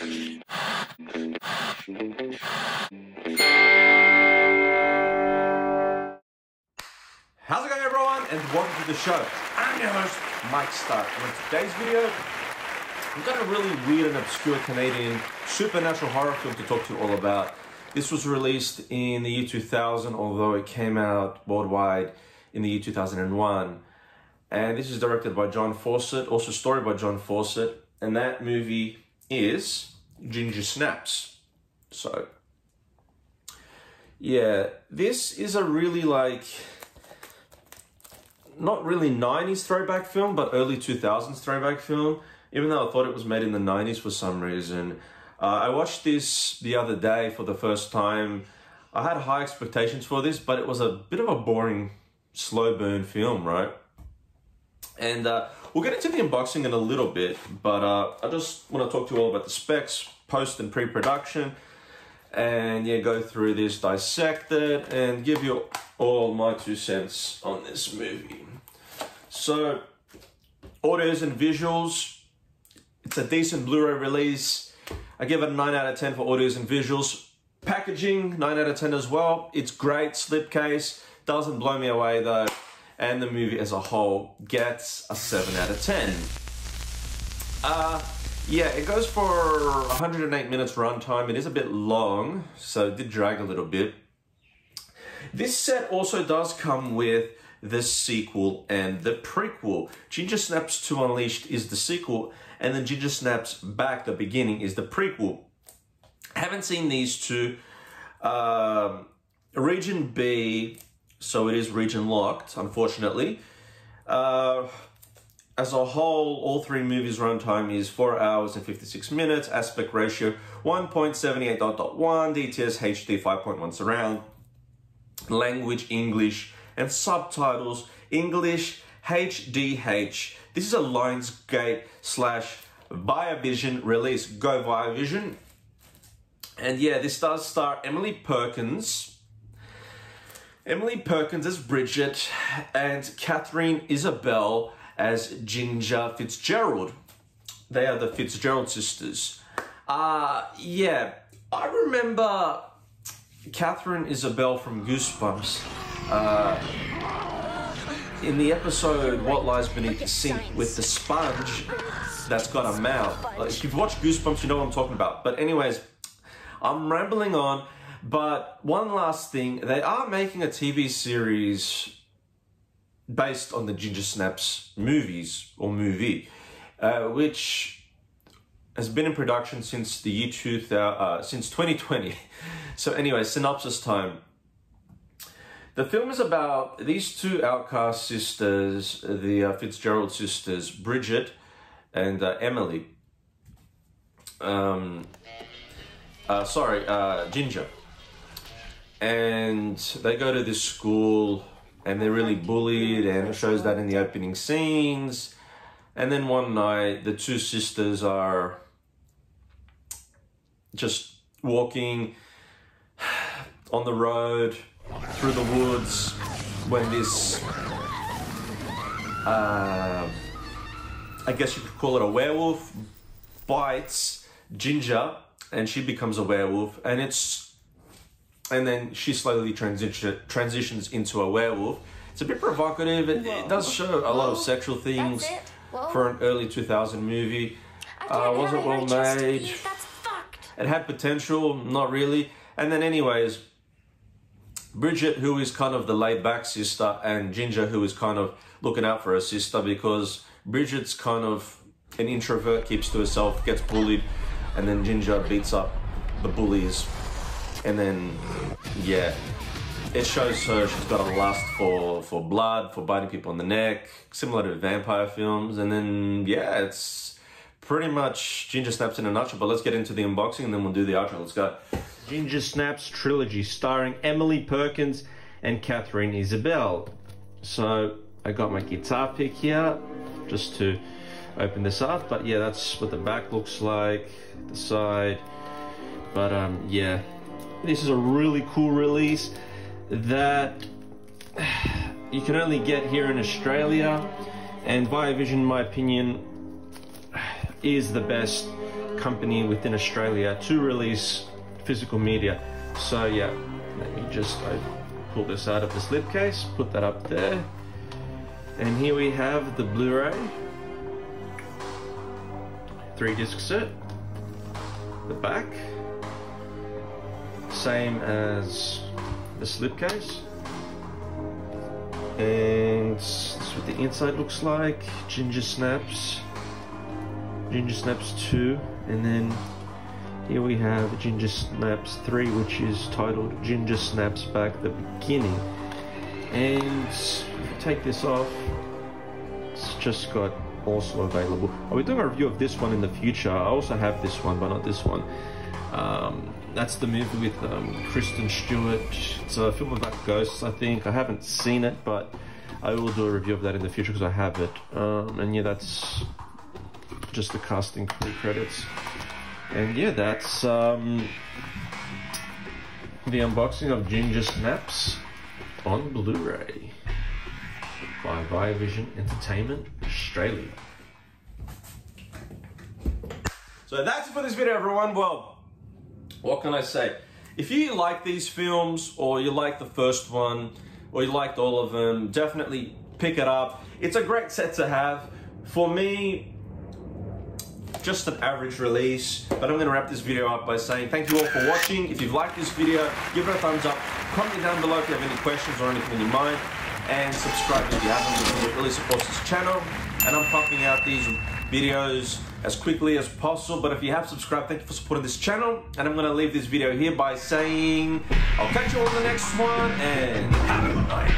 How's it going everyone and welcome to the show. I'm your host Mike Star and in today's video we've got a really weird and obscure Canadian supernatural horror film to talk to you all about. This was released in the year 2000 although it came out worldwide in the year 2001 and this is directed by John Fawcett, also story by John Fawcett and that movie is Ginger Snaps. So yeah, this is a really like not really 90s throwback film, but early 2000s throwback film, even though I thought it was made in the 90s for some reason. Uh, I watched this the other day for the first time. I had high expectations for this, but it was a bit of a boring, slow burn film, right? And uh, we'll get into the unboxing in a little bit, but uh, I just want to talk to you all about the specs, post and pre-production, and yeah, go through this, dissect it, and give you all my two cents on this movie. So, audios and visuals, it's a decent Blu-ray release. I give it a 9 out of 10 for audios and visuals. Packaging, 9 out of 10 as well. It's great, slipcase, doesn't blow me away though. And the movie as a whole gets a 7 out of 10. Uh, yeah, it goes for 108 minutes runtime. It is a bit long, so it did drag a little bit. This set also does come with the sequel and the prequel. Ginger Snaps 2 Unleashed is the sequel, and then Ginger Snaps Back, the beginning, is the prequel. I haven't seen these two. Um, region B, so it is region locked, unfortunately. Uh, as a whole, all three movies' runtime is 4 hours and 56 minutes, aspect ratio 1.78.1, DTS HD 5.1 surround, language English, and subtitles English HDH. This is a Lionsgate slash Viavision release. Go Viavision. And yeah, this does star Emily Perkins. Emily Perkins as Bridget and Katharine Isabelle as Ginger Fitzgerald. They are the Fitzgerald sisters. Uh, yeah, I remember Katharine Isabelle from Goosebumps. Uh, in the episode What Lies Beneath the Sink with the sponge that's got a mouth. Like, if you've watched Goosebumps, you know what I'm talking about. But anyways, I'm rambling on. But one last thing, they are making a TV series based on the Ginger Snaps movies or movie, uh, which has been in production since the year 2000, uh, since 2020. So anyway, synopsis time. The film is about these two outcast sisters, the uh, Fitzgerald sisters, Bridget and uh, Emily. Um, uh, sorry, uh, Ginger. And they go to this school and they're really bullied, and it shows that in the opening scenes. And then one night, the two sisters are just walking on the road through the woods when this uh, I guess you could call it a werewolf bites Ginger and she becomes a werewolf and it's and then she slowly transition, transitions into a werewolf. It's a bit provocative. It, it does show a lot of sexual things for an early 2000 movie. Uh, wasn't well made. It had potential, not really. And then anyways, Bridget, who is kind of the laid back sister, and Ginger, who is kind of looking out for her sister because Bridget's kind of an introvert, keeps to herself, gets bullied, and then Ginger beats up the bullies. And then, yeah, it shows her she's got a lust for, for blood, for biting people on the neck, similar to vampire films. And then, yeah, it's pretty much Ginger Snaps in a nutshell. But let's get into the unboxing and then we'll do the outro. Let's go. Ginger Snaps trilogy starring Emily Perkins and Katharine Isabelle. So I got my guitar pick here just to open this up. But yeah, that's what the back looks like, the side. But um, yeah, this is a really cool release that you can only get here in Australia. And Viavision, in my opinion, is the best company within Australia to release physical media. So yeah, let me just I pull this out of the slipcase, put that up there. And here we have the Blu-ray. Three disc set. The back. Same as the slipcase. And this is what the inside looks like. Ginger Snaps. Ginger Snaps 2. And then here we have Ginger Snaps 3, which is titled Ginger Snaps Back the Beginning. And take this off, it's just got also available. I'll be doing a review of this one in the future. I also have this one, but not this one. Um, that's the movie with um, Kristen Stewart. It's a film about ghosts, I think. I haven't seen it, but I will do a review of that in the future because I have it. Um, and yeah, that's just the casting crew credits. And yeah, that's um, the unboxing of Ginger Snaps on Blu-ray by Viavision Entertainment Australia. So that's it for this video, everyone. Well, what can I say? If you like these films, or you like the first one, or you liked all of them, definitely pick it up. It's a great set to have. For me, just an average release. But I'm gonna wrap this video up by saying thank you all for watching. If you've liked this video, give it a thumbs up. Comment down below if you have any questions or anything in your mind. And subscribe if you haven't because it really supports this channel. And I'm pumping out these videos as quickly as possible. But if you have subscribed, thank you for supporting this channel. And I'm gonna leave this video here by saying, I'll catch you on the next one and have a good night.